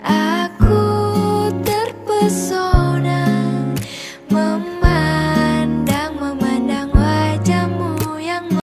Aku terpesona. Mem